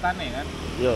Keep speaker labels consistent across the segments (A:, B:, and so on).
A: panen kan? Iya.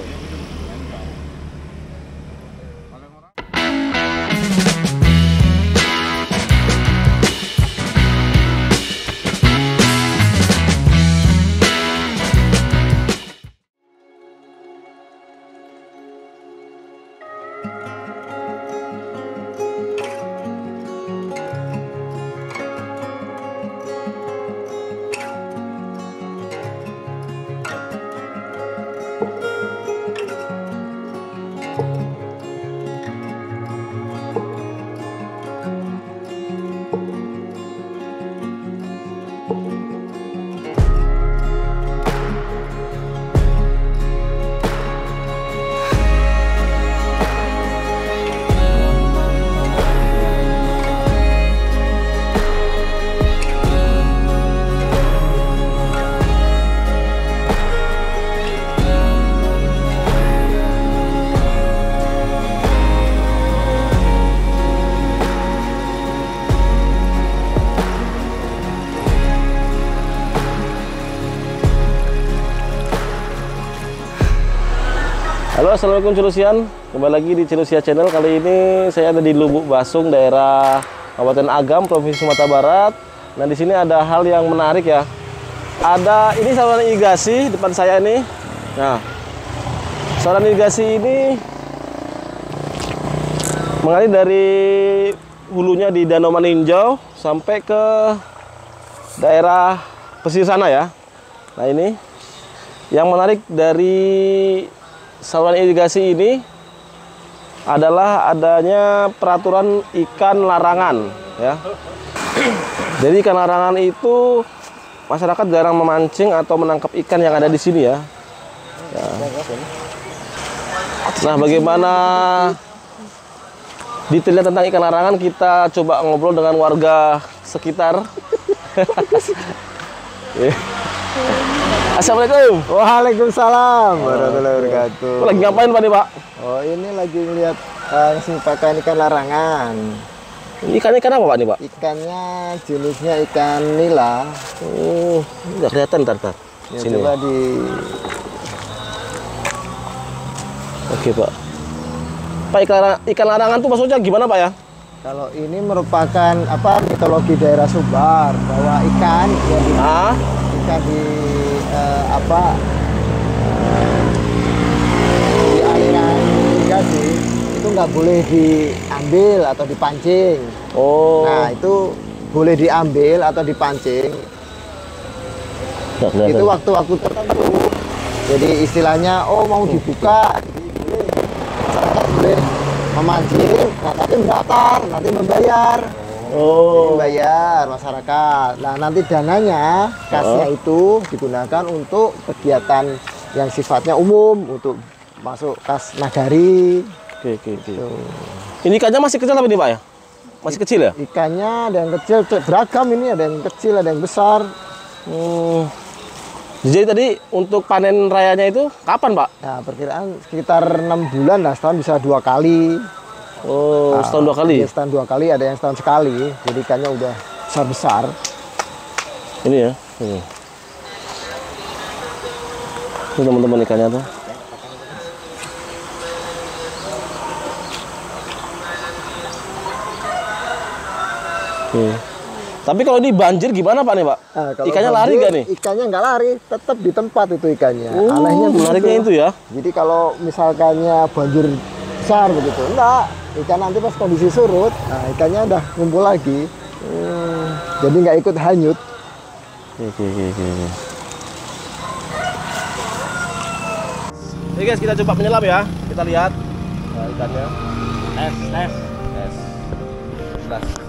B: Halo, assalamualaikum Cilusian. Kembali lagi di Cilusia Channel. Kali ini saya ada di Lubuk Basung, daerah Kabupaten Agam, Provinsi Sumatera Barat. Nah, di sini ada hal yang menarik ya. Ada ini saluran irigasi depan saya ini. Nah, saluran irigasi ini mengalir dari hulunya di Danau Maninjau sampai ke daerah pesisir sana ya. Nah, ini yang menarik dari saluran irigasi ini adalah adanya peraturan ikan larangan ya. Jadi ikan larangan itu masyarakat jarang memancing atau menangkap ikan yang ada di sini ya. Ya. Nah, bagaimana detailnya tentang ikan larangan kita coba ngobrol dengan warga sekitar. Ya. Assalamualaikum.
C: Waalaikumsalam warahmatullahi wabarakatuh.
B: Lagi ngapain Pak nih Pak?
C: Oh ini lagi ngeliat uh, si pakan ikan larangan.
B: Ini ikannya ikan apa Pak nih Pak?
C: Ikannya jenisnya ikan nila.
B: Oh, nggak kelihatan ntar, ntar.
C: Ya,
B: Sini.
C: coba di
B: Oke Pak. Pak ikan, ikan larangan tuh maksudnya gimana Pak ya?
C: kalau ini merupakan apa mitologi daerah Sumbar bahwa ikan di,
B: Ah,
C: ikan di eh, apa eh, di aliran irigasi itu nggak boleh diambil atau dipancing.
B: oh,
C: Nah itu boleh diambil atau dipancing. Itu waktu-waktu tertentu. Jadi istilahnya oh mau dibuka, jadi boleh. Memancing, nah mendaftar, nanti membayar,
B: Oh,
C: membayar masyarakat. Nah nanti dananya kasnya itu digunakan untuk kegiatan yang sifatnya umum untuk masuk kas nagari.
B: oke oke oke.
C: Tuh.
B: Ini ikannya masih kecil apa nih Pak ya? Masih kecil ya?
C: Ikannya ada yang kecil, beragam ini ada yang kecil, ada yang besar.
B: Hmm. Jadi tadi untuk panen rayanya itu kapan Pak?
C: Nah, perkiraan sekitar enam bulan lah, setahun bisa dua kali.
B: Oh, setahun dua kali.
C: Yang setahun dua kali, ada yang setahun sekali. Jadi ikannya udah besar besar.
B: Ini ya. Ini. Ini teman-teman ikannya tuh. Oke. Tapi kalau ini banjir gimana Pak nih Pak?
C: Nah,
B: Ikannya lari
C: banjir,
B: nggak nih?
C: Ikannya nggak lari, tetap di tempat itu ikannya.
B: Oh,
C: Anehnya
B: menariknya itu ya.
C: Jadi kalau misalkannya banjir besar begitu, enggak. Ikan nanti pas kondisi surut, nah ikannya udah ngumpul lagi. Hmm, jadi nggak ikut hanyut.
B: Oke, oke, oke, oke, guys, kita coba menyelam ya. Kita lihat nah, ikannya.
A: tes tes.
B: Yes. Gas.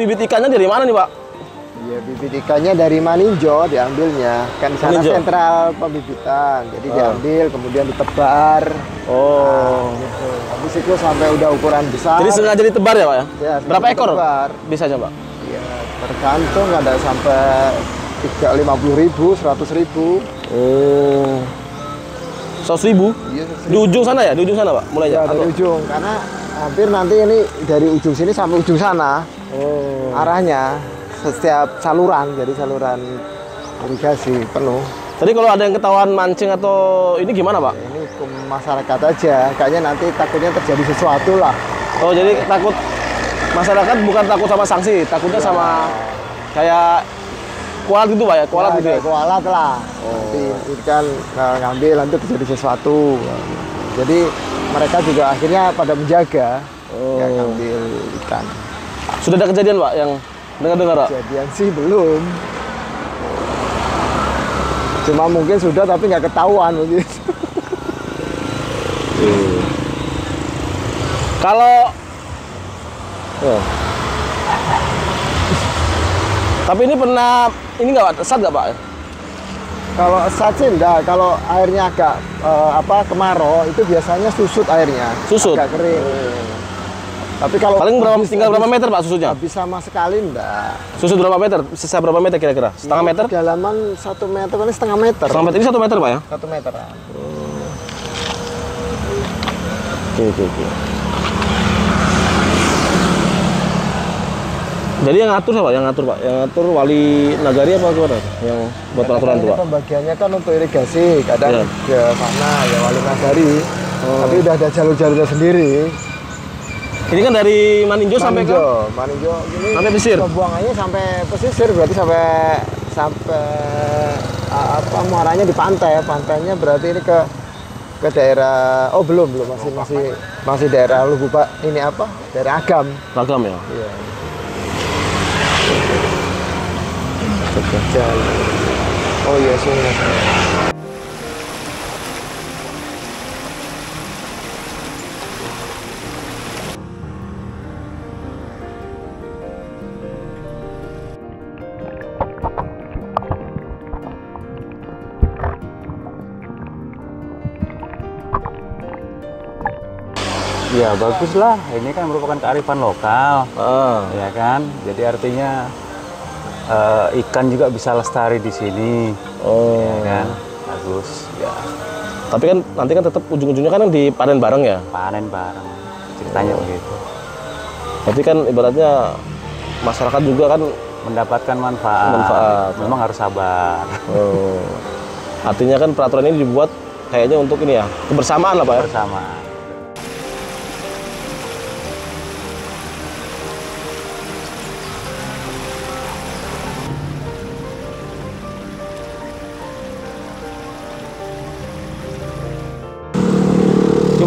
B: Bibit ikannya dari mana nih Pak?
C: Iya, bibit ikannya dari Maninjo diambilnya. Kan di sana
B: Maninjo?
C: sentral pembibitan. Jadi
B: Oh.
C: diambil, kemudian ditebar.
B: Oh.
C: Gitu. Habis itu sampai udah ukuran besar.
B: Jadi sengaja ditebar ya Pak ya?
C: Ya,
B: Berapa ekor?
C: ditebar.
B: Bisanya Pak?
C: Ya, tergantung ada sampai tiga lima puluh ribu, seratus ribu.
B: Oh. Seratus ribu?
C: Iya,
B: Di ujung sana ya? Di ujung sana Pak? Mulainya?
C: ya dari
B: Atau-
C: ujung. Karena hampir nanti ini dari ujung sini sampai ujung sana
B: Oh.
C: arahnya setiap saluran. Jadi saluran irigasi penuh.
B: Tadi kalau ada yang ketahuan mancing atau ini gimana Pak?
C: Ini hukum masyarakat aja. Kayaknya nanti takutnya terjadi sesuatu lah.
B: Oh jadi takut masyarakat bukan takut sama sanksi, takutnya sama kayak kualat gitu Pak ya? Kualat
C: Ya,
B: gitu ya?
C: Kualat lah. Nanti ikan nah, ngambil nanti terjadi sesuatu. Jadi mereka juga akhirnya pada menjaga
B: Oh.
C: ya ngambil ikan.
B: Sudah ada kejadian Pak yang dengar-dengar?
C: Kejadian sih belum. Cuma mungkin sudah tapi nggak ketahuan begitu.
B: Kalau Oh. Tapi ini pernah ini nggak Pak? Sat nggak Pak?
C: Kalau saat sih enggak, kalau airnya agak eh, apa kemarau itu biasanya susut airnya.
B: Susut?
C: Agak kering. Tapi kalau
B: Paling berapa
C: habis-
B: tinggal berapa meter Pak susutnya?
C: Habis sama sekali enggak.
B: Susut berapa meter? Sisa berapa meter kira-kira? Setengah meter?
C: Kedalaman satu meter ini setengah meter.
B: Setengah meter ini satu meter Pak ya?
C: Satu meteran.
B: Oke oke oke. Jadi yang ngatur siapa? Yang ngatur Pak? Yang ngatur wali nagari apa gimana? Yang buat peraturan itu Pak?
C: Pembagiannya kan untuk irigasi, kadang
B: Iya.
C: ke sana ya wali nagari.
B: Oh.
C: Tapi udah ada jalur-jalurnya sendiri.
B: Ini kan dari Maninjo sampai ke
C: Maninjo, ini
B: Sampai pesisir?
C: Pembuangannya sampai pesisir berarti sampai sampai apa muaranya di pantai. Pantainya berarti ini ke ke daerah oh belum belum masih masih masih daerah Lubupa ini apa? Daerah Agam.
B: Ragam ya?
C: Iya. Jalan. Oh iya sungai.
A: Ya baguslah. Ini kan merupakan kearifan lokal,
B: Ah.
A: ya kan. Jadi artinya eh, ikan juga bisa lestari di sini,
B: Oh.
A: ya kan. Bagus. Ya
B: Tapi kan nanti kan tetap ujung-ujungnya kan dipanen bareng ya.
A: panen bareng. Ceritanya begitu.
B: Berarti kan ibaratnya masyarakat juga kan
A: Mendapatkan manfaat.
B: Manfaat.
A: Memang harus sabar.
B: oh, artinya kan peraturan ini dibuat kayaknya untuk ini ya kebersamaan lah Pak ya.
A: Bersama.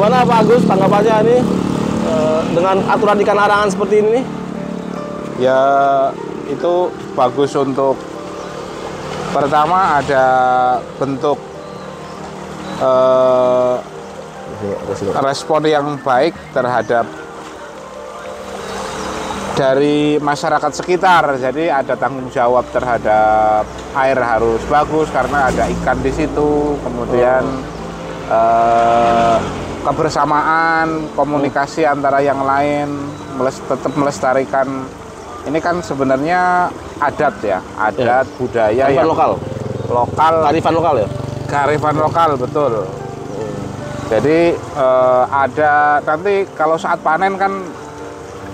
B: Gimana Pak Agus tanggapannya ini eh, dengan aturan ikan larangan seperti ini?
D: Ya itu bagus untuk pertama ada bentuk eh, respon yang baik terhadap dari masyarakat sekitar. Jadi ada tanggung jawab terhadap air harus bagus karena ada ikan di situ. Kemudian eh, kebersamaan komunikasi antara yang lain meles- tetap melestarikan. Ini kan sebenarnya adat ya adat budaya
B: Kearifan
D: yang
B: lokal,
D: lokal.
B: Kearifan lokal ya.
D: kearifan lokal betul. Jadi eh, ada nanti kalau saat panen kan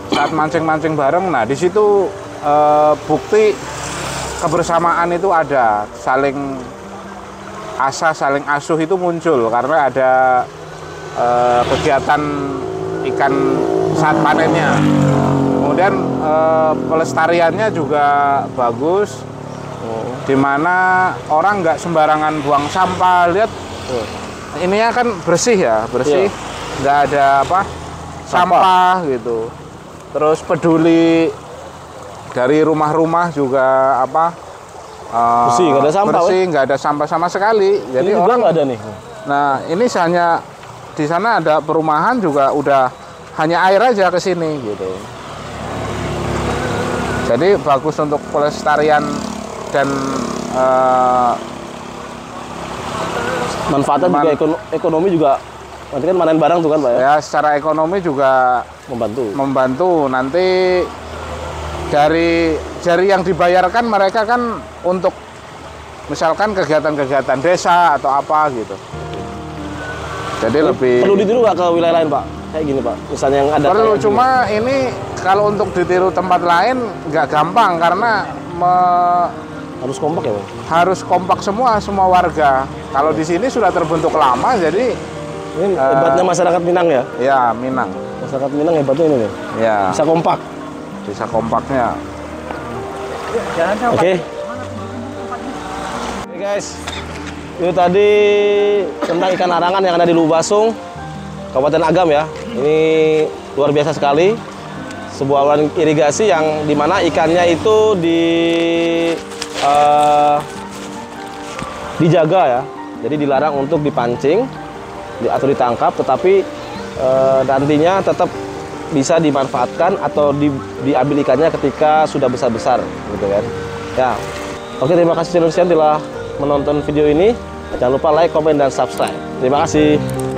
D: saat mancing-mancing bareng nah di situ eh, bukti kebersamaan itu ada. Saling asa saling asuh itu muncul karena ada eh, kegiatan ikan saat panennya. Kemudian eh, pelestariannya juga bagus di mana orang nggak sembarangan buang sampah. Lihat ininya kan bersih ya bersih. Nggak ada apa sampah. gitu. Terus peduli dari rumah-rumah juga apa eh,
B: Bersih, nggak ada sampah,
D: bersih nggak ada sampah sama sekali.
B: Jadi juga
D: orang
B: nggak ada nih.
D: nah ini hanya di sana ada perumahan juga udah hanya air aja ke sini gitu Jadi bagus untuk pelestarian dan eh,
B: Manfaatnya
D: Man-
B: juga ekono- ekonomi juga. Nanti kan manen barang tuh kan Pak ya,
D: ya secara ekonomi juga
B: membantu.
D: membantu nanti dari dari yang dibayarkan mereka kan untuk misalkan kegiatan-kegiatan desa atau apa gitu. Jadi lebih
B: Perlu ditiru nggak ke wilayah lain Pak? Kayak gini Pak, misalnya yang ada
D: perlu cuma ini kalau untuk ditiru tempat lain nggak gampang karena me-
B: gini. harus kompak ya Pak?
D: harus kompak semua semua warga. Kalau di sini sudah terbentuk lama jadi
B: Ini hebatnya masyarakat Minang ya.
D: ya Minang.
B: Masyarakat Minang hebatnya ini nih,
D: Ya
B: bisa kompak.
D: bisa kompaknya.
B: Oke. Oke guys, itu tadi tentang ikan arangan yang ada di Lubasung, Kabupaten Agam ya. Ini luar biasa sekali. Sebuah aluan irigasi yang di mana ikannya itu di eh, dijaga ya. Jadi dilarang untuk dipancing di- atau ditangkap, tetapi eh, nantinya tetap bisa dimanfaatkan atau di- diambil ikannya ketika sudah besar-besar gitu kan. Ya. Oke, terima kasih channel telah menonton video ini. Jangan lupa like, komen, dan subscribe. Terima kasih.